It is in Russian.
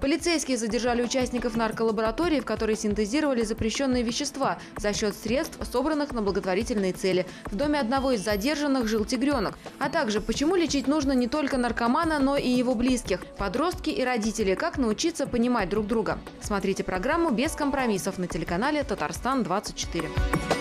Полицейские задержали участников нарколаборатории, в которой синтезировали запрещенные вещества за счет средств, собранных на благотворительные цели. В доме одного из задержанных жил тигренок. А также, почему лечить нужно не только наркомана, но и его близких, подростки и родители, как научиться понимать друг друга. Смотрите программу «Без компромиссов» на телеканале «Татарстан-24».